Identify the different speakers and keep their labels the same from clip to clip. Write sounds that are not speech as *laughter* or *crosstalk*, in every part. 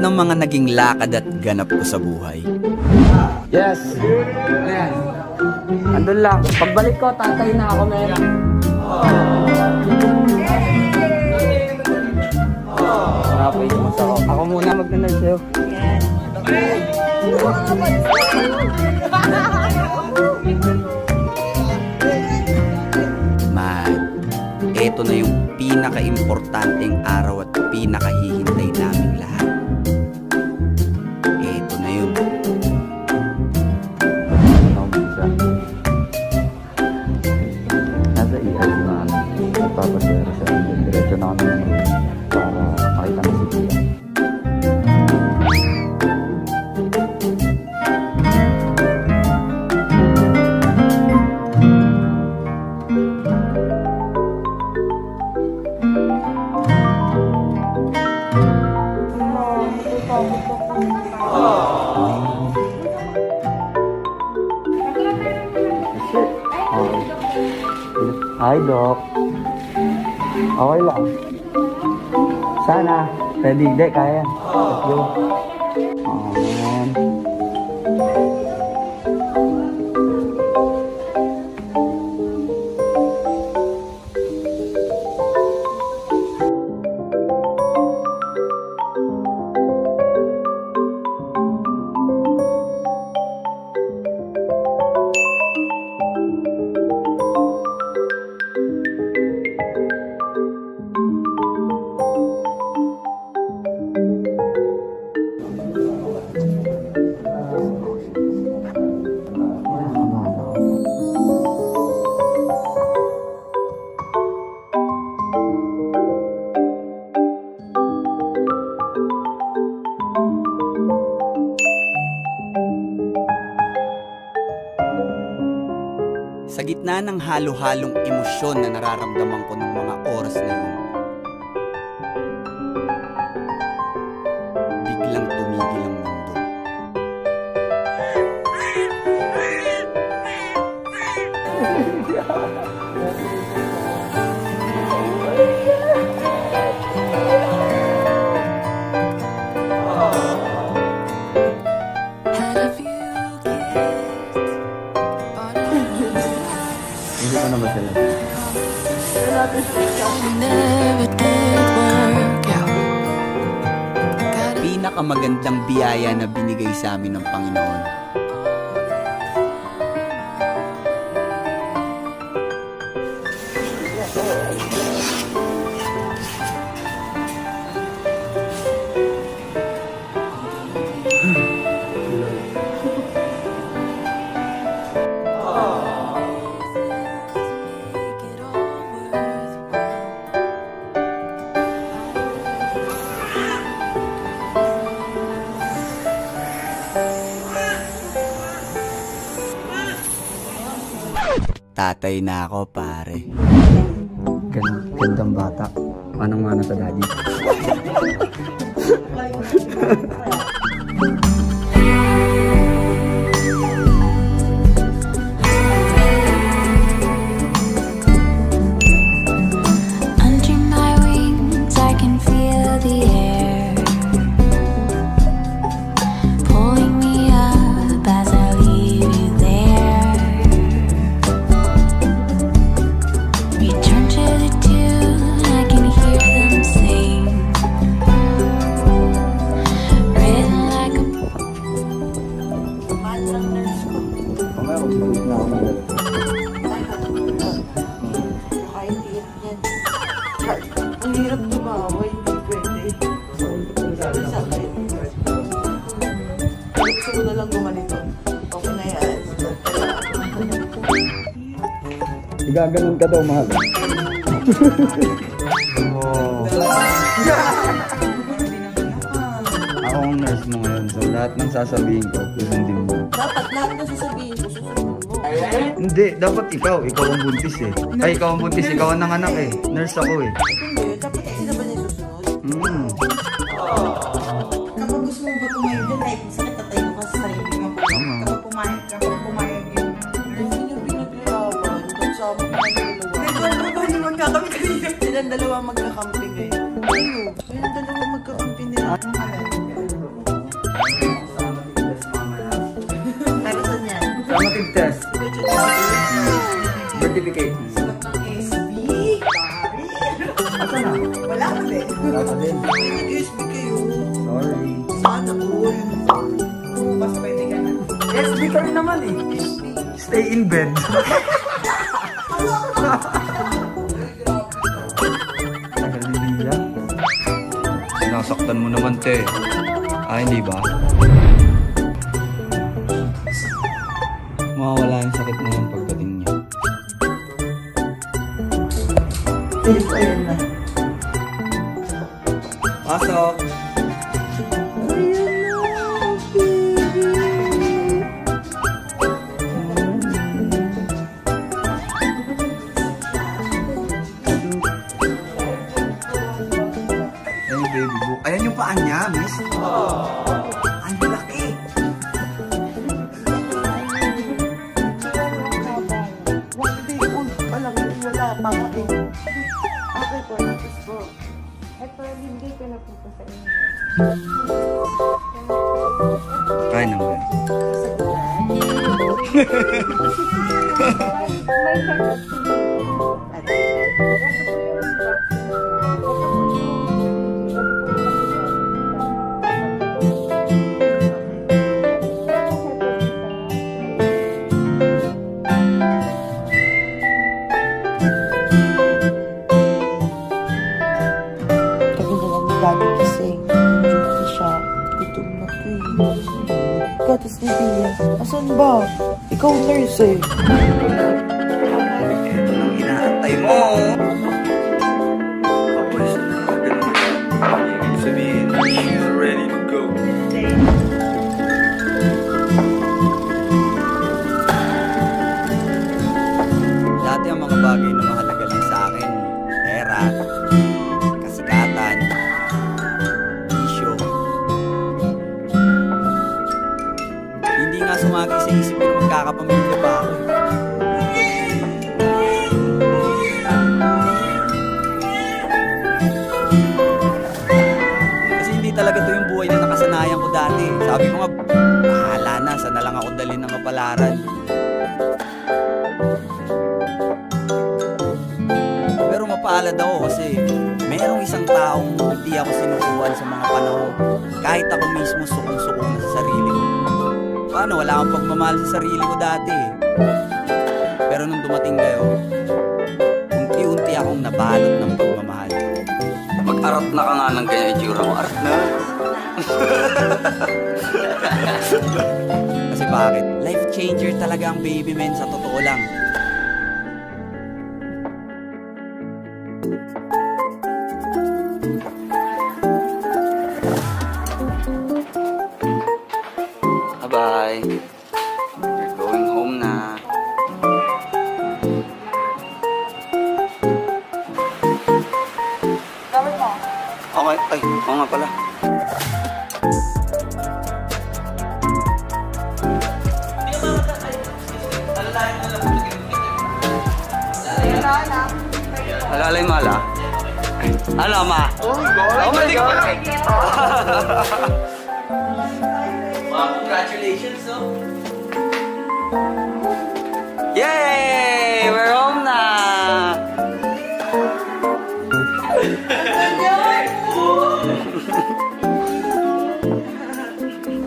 Speaker 1: ng mga naging lakad at ganap ko sa buhay.
Speaker 2: Yes. Ayan. Andun lang. Pagbalik ko, tatay na ako, men. Okay, Hi, Doc. Okay lang. Sana. Pwede, hindi, kaya. Let's go. Oh, man.
Speaker 1: Sa gitna ng halo-halong emosyon na nararamdaman ko ng mga oras na yun, biglang tumigil ang mundo.
Speaker 2: Hindi *laughs*
Speaker 1: Pinakamagandang biyaya na binigay sa amin ng Panginoon. Tatay na ako, pare.
Speaker 2: Gandang bata. Manang mana sa daddy.
Speaker 3: Hirap tumawa, hindi pwede. Ang sakit. Gusto mo na lang gumanito. Okay na yan.
Speaker 2: Igaganon ka daw, mahal. oh. *laughs* Ako ang nurse mo ngayon, so lahat ng sasabihin ko, susundin mo.
Speaker 3: Dapat lahat na sasabihin ko, susunod mo.
Speaker 2: Hindi, dapat ikaw. Ikaw ang buntis eh. Ay, ikaw ang buntis. Ikaw ang nanganak eh. Nurse ako eh.
Speaker 3: silang dalawa magkakamping eh. Silang dalawa magkakamping nila. Ano Pero
Speaker 1: saan yan? Formative test. Certificate.
Speaker 3: SB? Pari?
Speaker 1: Asa?
Speaker 3: Wala ka din.
Speaker 1: Wala ka din. Sorry.
Speaker 3: Sana all. Bukas ka na.
Speaker 1: SB ka rin naman eh. Stay in bed. *laughs*
Speaker 2: Sinasaktan mo naman, te. Ah, hindi ba? Mawawala yung sakit na yan pagdating niya.
Speaker 3: Ayun na.
Speaker 2: Pasok! Book. Ayan yung paa niya, miss. Ang laki.
Speaker 3: Hindi, uy, alam wala pa eh.
Speaker 4: Okay po, tapos po. Ito, hindi ko na po sa inyo.
Speaker 2: Kaya naman.
Speaker 4: May
Speaker 3: Gatas ni Tia. Asan ba? Ikaw nurse eh.
Speaker 2: Ito inaantay mo. Kapos na sabihin, she's ready to go. Dati ang mga bagay na mahalaga ko na magkakapamilya pa ako. Kasi hindi talaga to yung buhay na nakasanayan ko dati. Sabi ko nga, bahala na, saan na lang ako dalhin ng kapalaran. Pero mapaalad ako kasi merong isang taong hindi ako sinukuhan sa mga panahon. Kahit ako mismo sukong-suko na sa sarili. Paano? Wala akong pagmamahal sa sarili ko dati eh. Pero nung dumating kayo, unti-unti akong nabalot ng pagmamahal. Mag-arat na ka nga ng ganyan itsura mo. Arat na. *laughs* Kasi bakit? Life changer talaga ang baby men sa totoo lang. Alalay mala. Ano ma? Oh, oh my God! *laughs* Wow, congratulations, no? Yay! We're home na!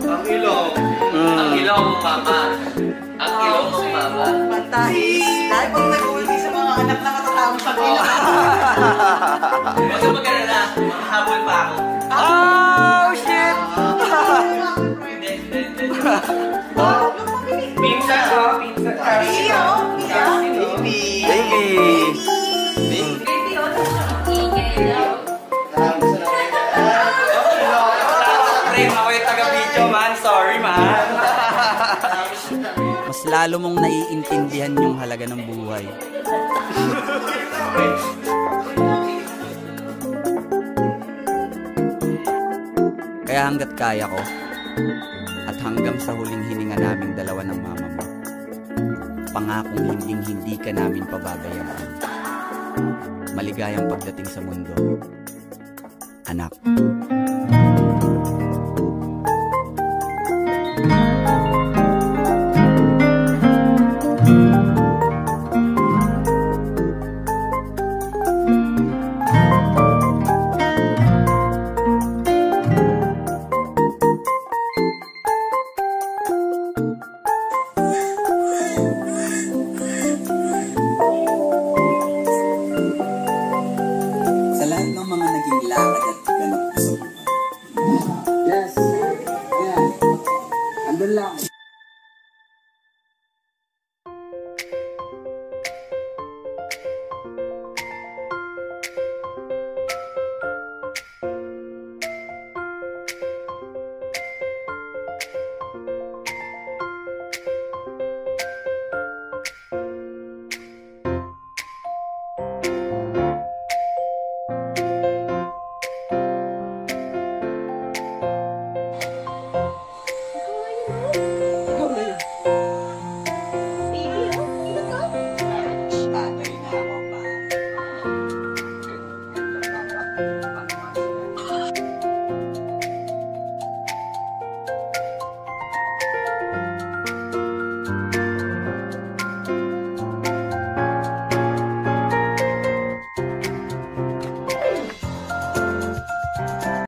Speaker 5: Ang ilong.
Speaker 2: Mm.
Speaker 5: Ang ilong mo, mama. Huwag kang mag-alala. Makahabol pa ako.
Speaker 2: Oh, shit!
Speaker 5: Hindi, hindi, hindi. Pinsan ko, pinsan ko.
Speaker 3: Iyo, iyo.
Speaker 2: Baby! Makoy taga-video man. Sorry man. Mas lalo mong naiintindihan yung halaga ng buhay. *laughs* Hanggat kaya ko, at hanggang sa huling hininga naming dalawa ng mama mo, pangakong hinding hindi ka namin pababayaan. Maligayang pagdating sa mundo. Anak.